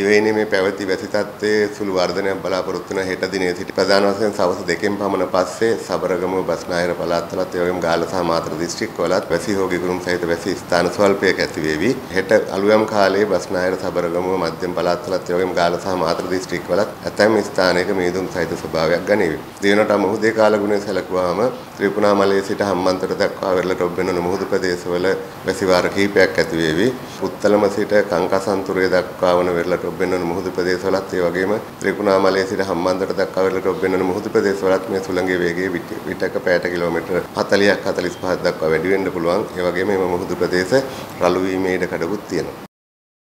දිවයිනේ මේ පැවති වැසි තත්ත්වයේ සුළු වර්ධනයක් බලාපොරොත්තු වෙන හෙට දිනේ සිට ප්‍රධාන වශයෙන් සවස් දෙකෙන් පමණ පස්සේ සබරගමුව බස්නාහිර පළාත්වලත් ඒ වගේම ගාල්ල සහ මාතර දිස්ත්‍රික්කවලත් වැසි හෝ ගිගුරුම් සහිත වැසි ස්ථාන ස්වල්පයක් ඇති වේවි. හෙට අලුයම් කාලයේ බස්නාහිර සබරගමුව මධ්‍යම පළාත්වලත් ඒ වගේම ගාල්ල සහ මාතර දිස්ත්‍රික්කවලත් ඇතැම් ස්ථානයක මීදුම් සහිත ස්වභාවයක් ගනීවි. දිනට මුහුදේ කාලගුණය සැලකුවාම ත්‍රිකුණාමලයේ සිට හම්බන්තොට දක්වා වෙරළට ඔබ්බෙන මුහුදු ප්‍රදේශවල වැසිවාර කිහිපයක් ඇති වේවි. උත්තලම සිට කංකසන්තුරේ දක්වා වන වෙරළට ඔබ්බෙන මුහුදු ප්‍රදේශවලත් ඒ වගේම ත්‍රිකුණාමලයේ සිට හම්බන්තොට දක්වා වෙරළට ඔබ්බෙන මුහුදු ප්‍රදේශවලත් මේ සුළඟේ වේගය විටක පැයට කිලෝමීටර් 40ක් 45ක් දක්වා වැඩි වෙන්න පුළුවන්. ඒ වගේම මේ මුහුදු ප්‍රදේශ රළු වීමේ ඉඩ කඩකුත් තියෙනවා.